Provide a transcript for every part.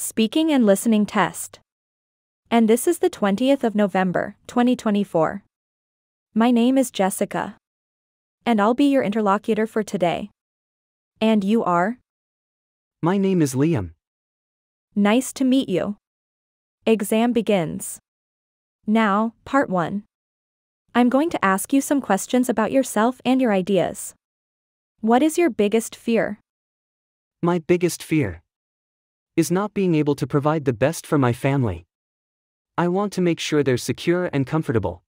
Speaking and Listening Test. And this is the 20th of November, 2024. My name is Jessica. And I'll be your interlocutor for today. And you are? My name is Liam. Nice to meet you. Exam begins. Now, part 1. I'm going to ask you some questions about yourself and your ideas. What is your biggest fear? My biggest fear is not being able to provide the best for my family. I want to make sure they're secure and comfortable.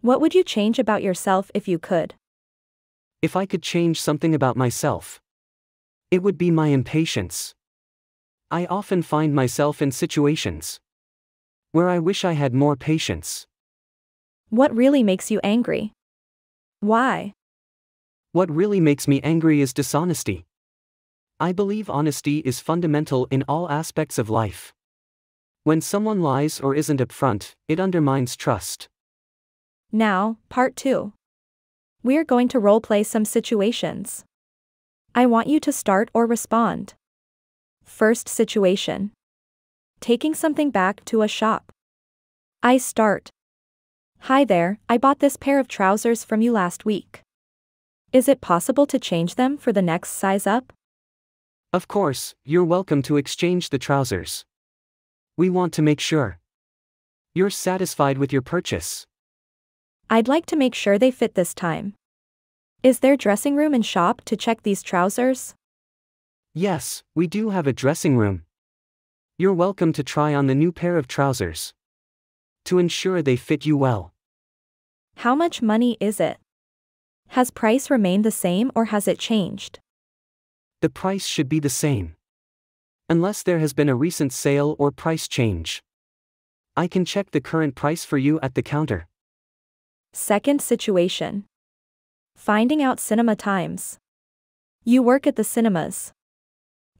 What would you change about yourself if you could? If I could change something about myself, it would be my impatience. I often find myself in situations where I wish I had more patience. What really makes you angry? Why? What really makes me angry is dishonesty. I believe honesty is fundamental in all aspects of life. When someone lies or isn't upfront, it undermines trust. Now, part 2. We're going to roleplay some situations. I want you to start or respond. First situation. Taking something back to a shop. I start. Hi there, I bought this pair of trousers from you last week. Is it possible to change them for the next size up? Of course, you're welcome to exchange the trousers. We want to make sure you're satisfied with your purchase. I'd like to make sure they fit this time. Is there a dressing room in shop to check these trousers? Yes, we do have a dressing room. You're welcome to try on the new pair of trousers. To ensure they fit you well. How much money is it? Has price remained the same or has it changed? The price should be the same. Unless there has been a recent sale or price change. I can check the current price for you at the counter. Second situation. Finding out cinema times. You work at the cinemas.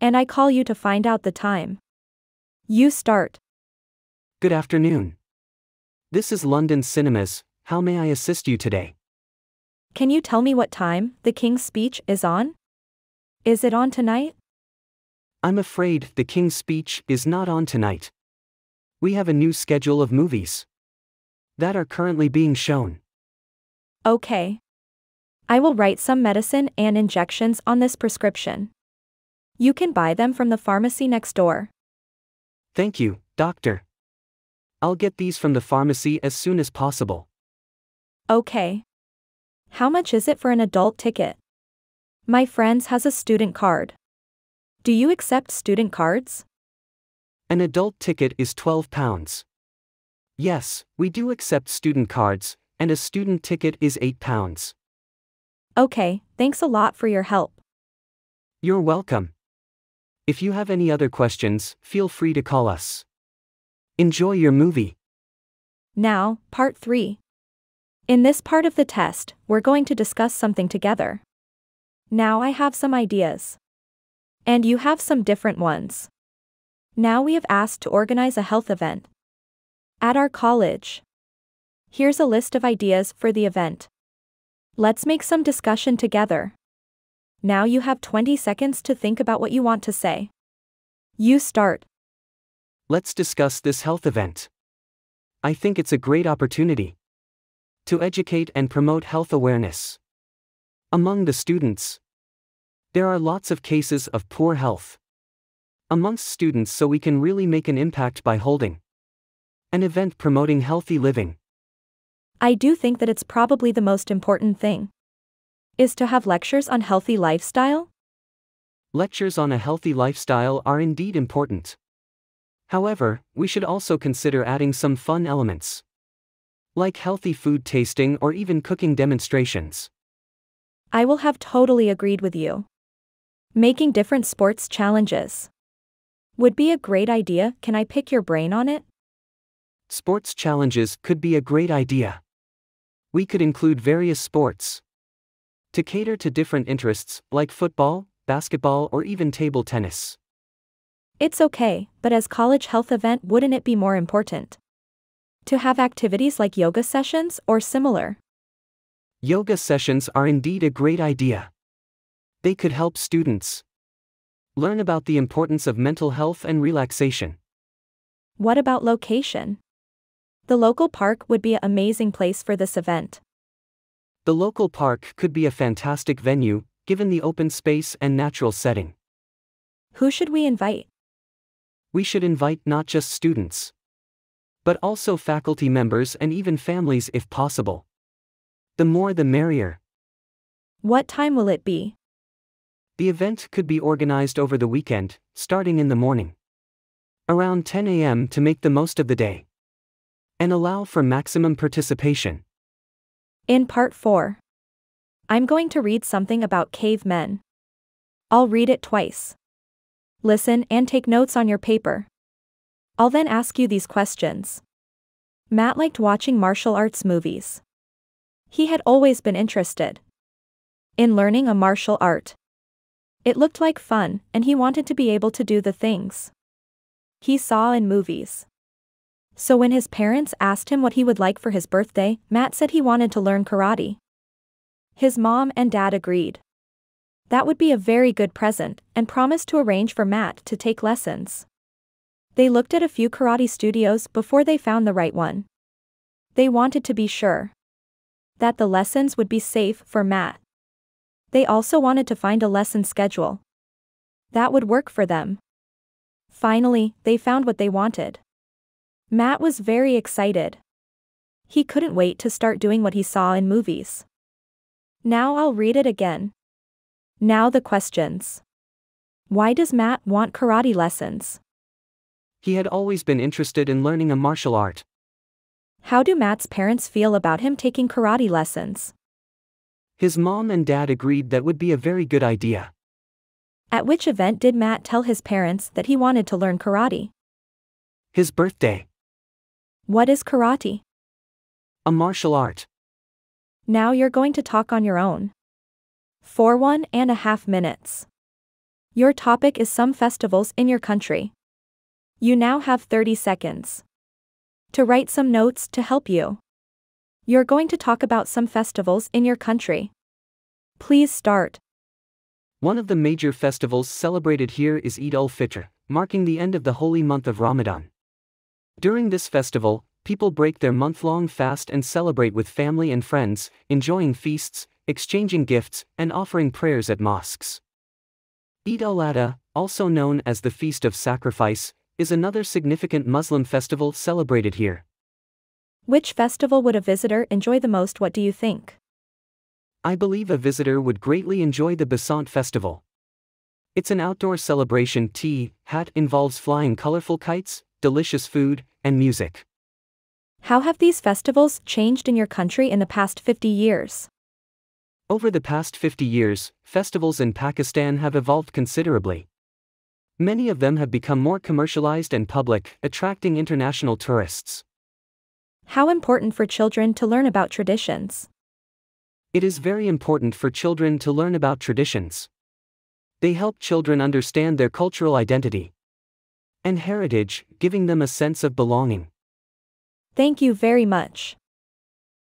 And I call you to find out the time. You start. Good afternoon. This is London Cinemas, how may I assist you today? Can you tell me what time the King's speech is on? Is it on tonight? I'm afraid the King's speech is not on tonight. We have a new schedule of movies that are currently being shown. Okay. I will write some medicine and injections on this prescription. You can buy them from the pharmacy next door. Thank you, doctor. I'll get these from the pharmacy as soon as possible. Okay. How much is it for an adult ticket? My friend's has a student card. Do you accept student cards? An adult ticket is 12 pounds. Yes, we do accept student cards, and a student ticket is 8 pounds. Okay, thanks a lot for your help. You're welcome. If you have any other questions, feel free to call us. Enjoy your movie. Now, part 3. In this part of the test, we're going to discuss something together. Now I have some ideas. And you have some different ones. Now we have asked to organize a health event. At our college. Here's a list of ideas for the event. Let's make some discussion together. Now you have 20 seconds to think about what you want to say. You start. Let's discuss this health event. I think it's a great opportunity to educate and promote health awareness among the students. There are lots of cases of poor health amongst students, so we can really make an impact by holding an event promoting healthy living. I do think that it's probably the most important thing. Is to have lectures on healthy lifestyle? Lectures on a healthy lifestyle are indeed important. However, we should also consider adding some fun elements. Like healthy food tasting or even cooking demonstrations. I will have totally agreed with you. Making different sports challenges would be a great idea. Can I pick your brain on it? Sports challenges could be a great idea. We could include various sports to cater to different interests, like football, basketball, or even table tennis. It's okay, but as college health event, wouldn't it be more important to have activities like yoga sessions or similar? Yoga sessions are indeed a great idea. They could help students Learn about the importance of mental health and relaxation. What about location? The local park would be an amazing place for this event. The local park could be a fantastic venue, given the open space and natural setting. Who should we invite? We should invite not just students, but also faculty members and even families if possible. The more the merrier. What time will it be? The event could be organized over the weekend, starting in the morning. Around 10 a.m. to make the most of the day. And allow for maximum participation. In part 4, I'm going to read something about cavemen. I'll read it twice. Listen and take notes on your paper. I'll then ask you these questions. Matt liked watching martial arts movies. He had always been interested in learning a martial art. It looked like fun, and he wanted to be able to do the things he saw in movies. So when his parents asked him what he would like for his birthday, Matt said he wanted to learn karate. His mom and dad agreed. That would be a very good present, and promised to arrange for Matt to take lessons. They looked at a few karate studios before they found the right one. They wanted to be sure that the lessons would be safe for Matt. They also wanted to find a lesson schedule that would work for them. Finally, they found what they wanted. Matt was very excited. He couldn't wait to start doing what he saw in movies. Now I'll read it again. Now the questions. Why does Matt want karate lessons? He had always been interested in learning a martial art. How do Matt's parents feel about him taking karate lessons? His mom and dad agreed that would be a very good idea. At which event did Matt tell his parents that he wanted to learn karate? His birthday. What is karate? A martial art. Now you're going to talk on your own. For one and a half minutes. Your topic is some festivals in your country. You now have 30 seconds to write some notes to help you. You're going to talk about some festivals in your country. Please start. One of the major festivals celebrated here is Eid al-Fitr, marking the end of the holy month of Ramadan. During this festival, people break their month-long fast and celebrate with family and friends, enjoying feasts, exchanging gifts, and offering prayers at mosques. Eid al-Adha, also known as the Feast of Sacrifice, is another significant Muslim festival celebrated here. Which festival would a visitor enjoy the most? What do you think? I believe a visitor would greatly enjoy the Basant Festival. It's an outdoor celebration tea, hat involves flying colorful kites, delicious food, and music. How have these festivals changed in your country in the past 50 years? Over the past 50 years, festivals in Pakistan have evolved considerably. Many of them have become more commercialized and public, attracting international tourists. How important for children to learn about traditions? It is very important for children to learn about traditions. They help children understand their cultural identity and heritage, giving them a sense of belonging. Thank you very much.